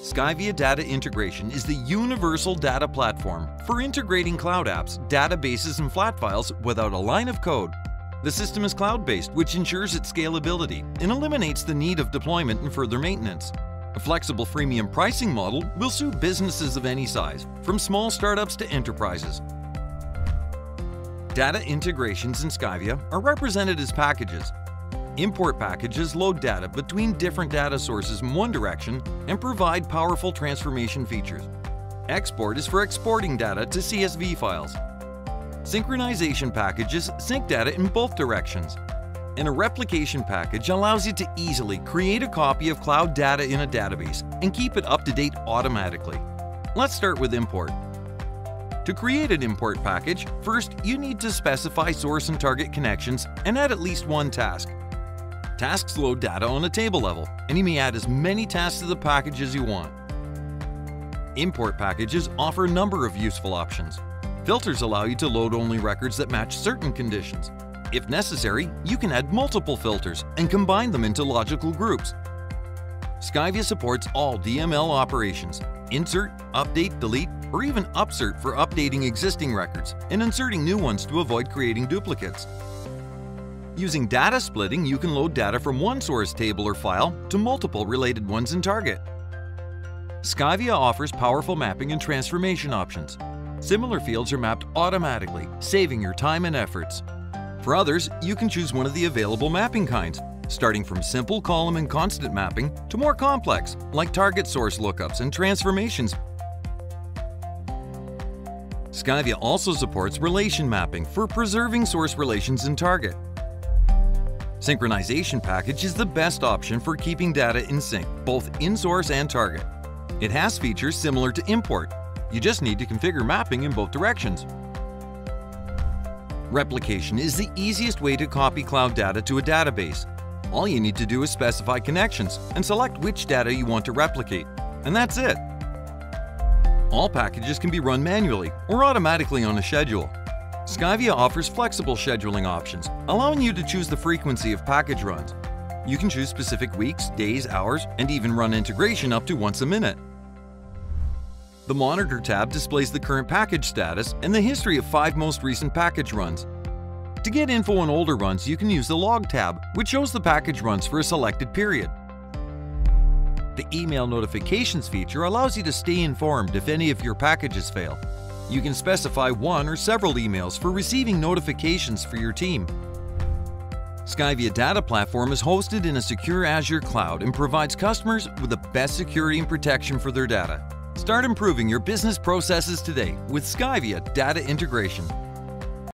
Skyvia Data Integration is the universal data platform for integrating cloud apps, databases, and flat files without a line of code. The system is cloud-based, which ensures its scalability and eliminates the need of deployment and further maintenance. A flexible freemium pricing model will suit businesses of any size, from small startups to enterprises. Data integrations in Skyvia are represented as packages, Import packages load data between different data sources in one direction and provide powerful transformation features. Export is for exporting data to CSV files. Synchronization packages sync data in both directions. And a replication package allows you to easily create a copy of cloud data in a database and keep it up to date automatically. Let's start with import. To create an import package, first you need to specify source and target connections and add at least one task. Tasks load data on a table level, and you may add as many tasks to the package as you want. Import packages offer a number of useful options. Filters allow you to load only records that match certain conditions. If necessary, you can add multiple filters and combine them into logical groups. Skyvia supports all DML operations, insert, update, delete, or even upsert for updating existing records and inserting new ones to avoid creating duplicates. Using data splitting, you can load data from one source table or file to multiple related ones in Target. Skyvia offers powerful mapping and transformation options. Similar fields are mapped automatically, saving your time and efforts. For others, you can choose one of the available mapping kinds, starting from simple column and constant mapping to more complex, like target source lookups and transformations. Skyvia also supports relation mapping for preserving source relations in Target. Synchronization package is the best option for keeping data in sync, both in source and target. It has features similar to import. You just need to configure mapping in both directions. Replication is the easiest way to copy cloud data to a database. All you need to do is specify connections and select which data you want to replicate. And that's it. All packages can be run manually or automatically on a schedule. Skyvia offers flexible scheduling options, allowing you to choose the frequency of package runs. You can choose specific weeks, days, hours, and even run integration up to once a minute. The Monitor tab displays the current package status and the history of five most recent package runs. To get info on older runs, you can use the Log tab, which shows the package runs for a selected period. The Email Notifications feature allows you to stay informed if any of your packages fail, you can specify one or several emails for receiving notifications for your team. Skyvia Data Platform is hosted in a secure Azure cloud and provides customers with the best security and protection for their data. Start improving your business processes today with Skyvia Data Integration.